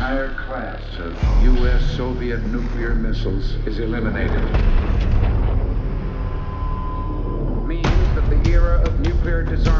entire class of U.S. Soviet nuclear missiles is eliminated. Means that the era of nuclear disarmament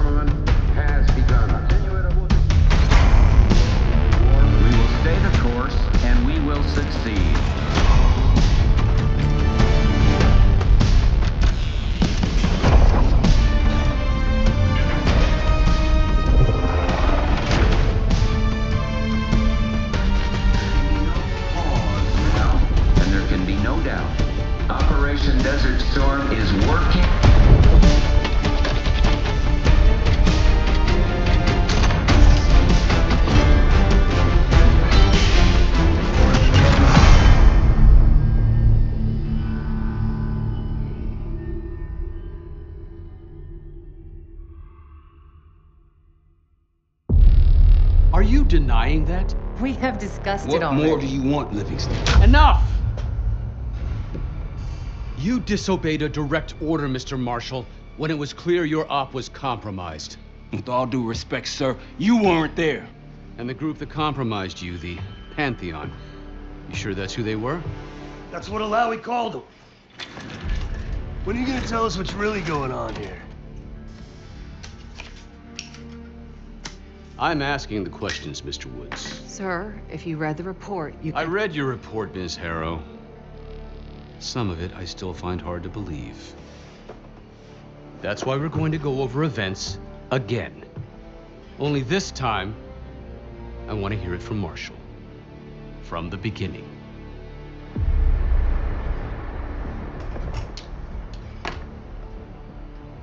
denying that? We have discussed it What more do you want, Livingston? Enough! You disobeyed a direct order, Mr. Marshall, when it was clear your op was compromised. With all due respect, sir, you weren't there. And the group that compromised you, the Pantheon, you sure that's who they were? That's what Alawi called them. When are you gonna tell us what's really going on here? I'm asking the questions, Mr. Woods. Sir, if you read the report, you I read your report, Ms. Harrow. Some of it I still find hard to believe. That's why we're going to go over events again. Only this time, I want to hear it from Marshall. From the beginning.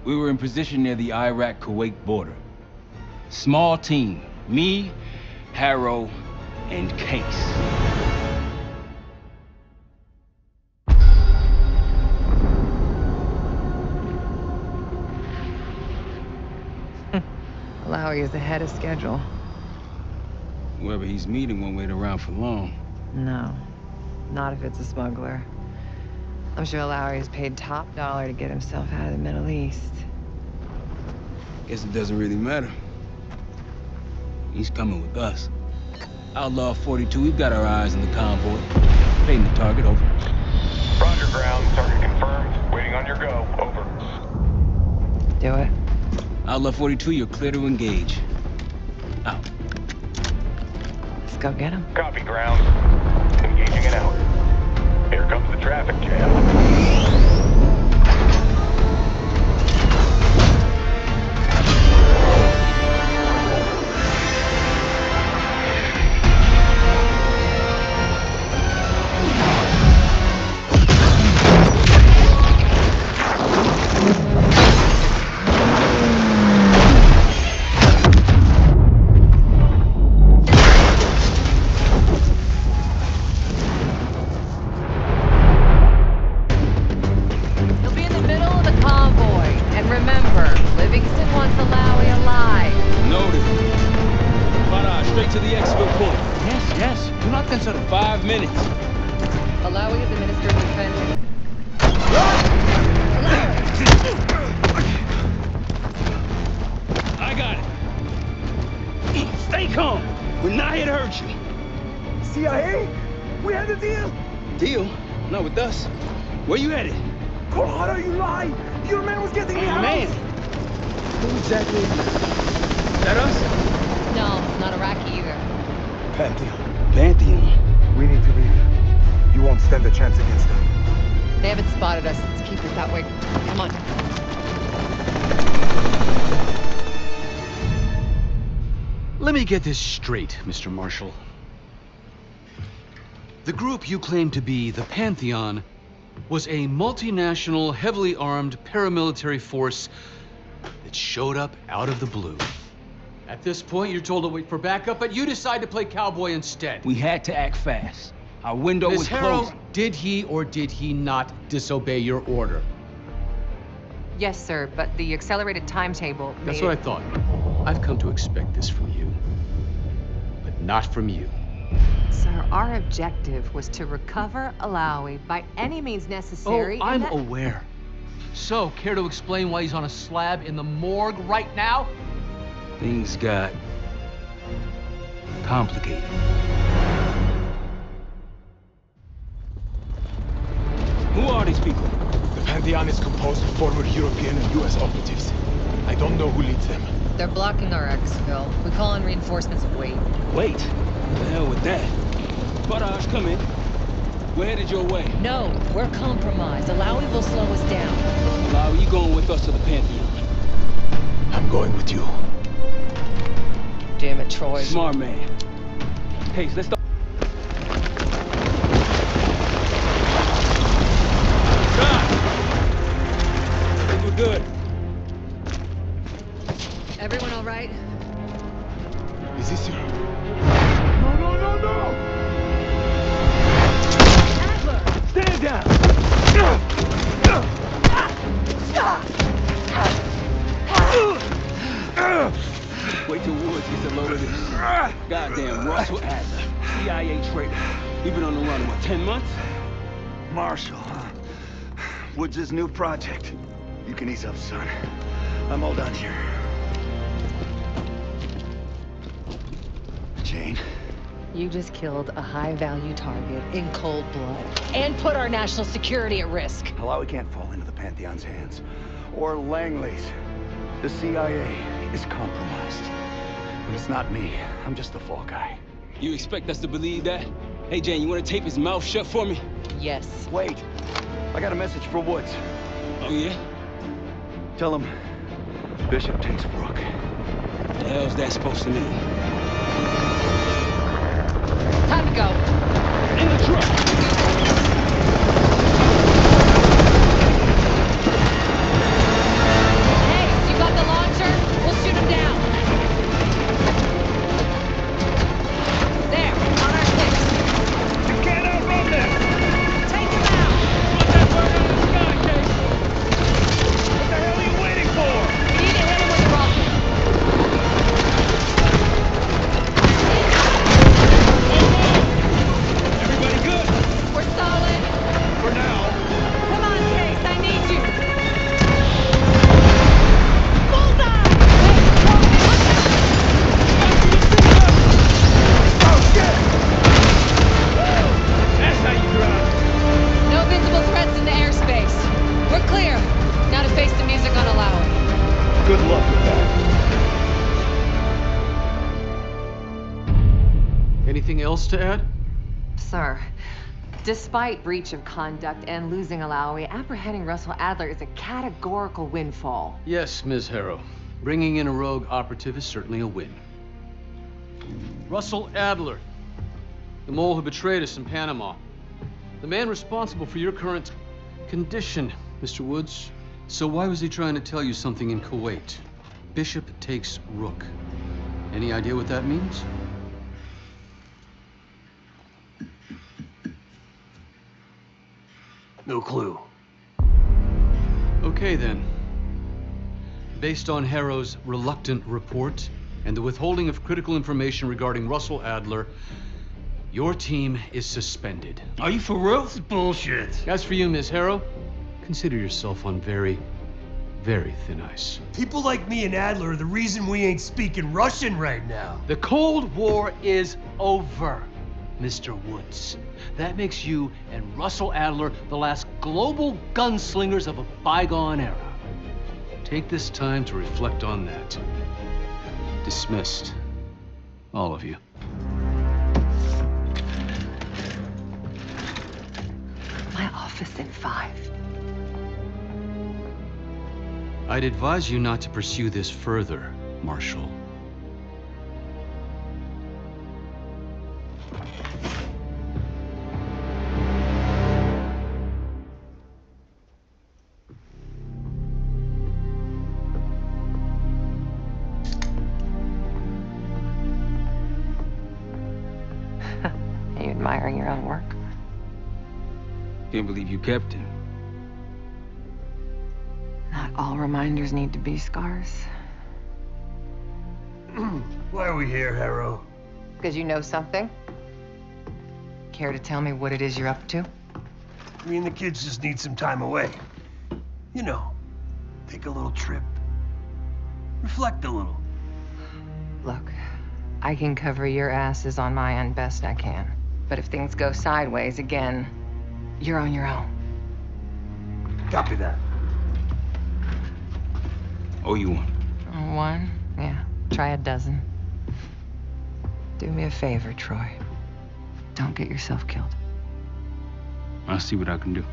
We were in position near the Iraq-Kuwait border. Small team. Me, Harrow, and Case. Hmm. Lowry is ahead of schedule. Whoever he's meeting won't wait around for long. No, not if it's a smuggler. I'm sure Lowry is paid top dollar to get himself out of the Middle East. Guess it doesn't really matter. He's coming with us. Outlaw 42, we've got our eyes on the convoy. Paying the target, over. Roger ground. Target confirmed. Waiting on your go. Over. Do it. Outlaw 42, you're clear to engage. Out. Let's go get him. Copy ground. Engaging and out. To the exfil point. Yes, yes. Do not consider. Five minutes. Alawi is the Minister of Defense. I got it. Stay calm. We're not here to hurt you. CIA? We had a deal? Deal? Not with us. Where you headed? Colorado, you lie! Your man was getting me out! Man. Who exactly is that us? No, not Iraqi either. Pantheon. Pantheon. We need to leave. You won't stand a chance against them. They haven't spotted us. Let's keep it that way. Come on. Let me get this straight, Mr. Marshall. The group you claim to be the Pantheon was a multinational, heavily armed paramilitary force that showed up out of the blue. At this point, you're told to wait for backup, but you decide to play cowboy instead. We had to act fast. Our window Ms. was Harrow, closing. did he or did he not disobey your order? Yes, sir, but the accelerated timetable That's made what I thought. I've come to expect this from you, but not from you. Sir, our objective was to recover Alawi by any means necessary. Oh, I'm that- aware. So, care to explain why he's on a slab in the morgue right now? Things got complicated. Who are these people? The Pantheon is composed of former European and US operatives. I don't know who leads them. They're blocking our exfil. We call in reinforcements of weight. Wait? The hell with that. Barrage, come in. We're headed your way. No, we're compromised. Alawi will slow us down. Alawi, you going with us to the Pantheon? I'm going with you. Damn it, Troy. Smart man. Hey, let's start. Gets a load of this. Goddamn Russell Adler, CIA traitor. He been on the run, what, 10 months? Marshall, huh? Woods' new project. You can ease up, son. I'm all done here. Jane, You just killed a high-value target in cold blood and put our national security at risk. Alawi can't fall into the Pantheon's hands. Or Langley's. The CIA is compromised. But it's not me. I'm just the fall guy. You expect us to believe that? Hey, Jane, you want to tape his mouth shut for me? Yes. Wait. I got a message for Woods. Oh, yeah? Tell him Bishop takes Rook. The hell's that supposed to mean? Time to go. In the truck! Despite breach of conduct and losing Alawi, apprehending Russell Adler is a categorical windfall. Yes, Ms. Harrow. Bringing in a rogue operative is certainly a win. Russell Adler, the mole who betrayed us in Panama. The man responsible for your current condition, Mr. Woods. So why was he trying to tell you something in Kuwait? Bishop takes Rook. Any idea what that means? No clue. Okay then. Based on Harrow's reluctant report and the withholding of critical information regarding Russell Adler, your team is suspended. Are you for real? This Bullshit. As for you, Miss Harrow, consider yourself on very, very thin ice. People like me and Adler are the reason we ain't speaking Russian right now. The Cold War is over, Mr. Woods. That makes you and Russell Adler the last global gunslingers of a bygone era. Take this time to reflect on that. Dismissed. All of you. My office in five. I'd advise you not to pursue this further, Marshall. Admiring your own work? Can't believe you kept him. Not all reminders need to be scars. Why are we here, Harrow? Because you know something? Care to tell me what it is you're up to? Me and the kids just need some time away. You know, take a little trip. Reflect a little. Look, I can cover your asses on my end best I can. But if things go sideways again, you're on your own. Copy that. Oh, you one. One? Yeah. Try a dozen. Do me a favor, Troy. Don't get yourself killed. I'll see what I can do.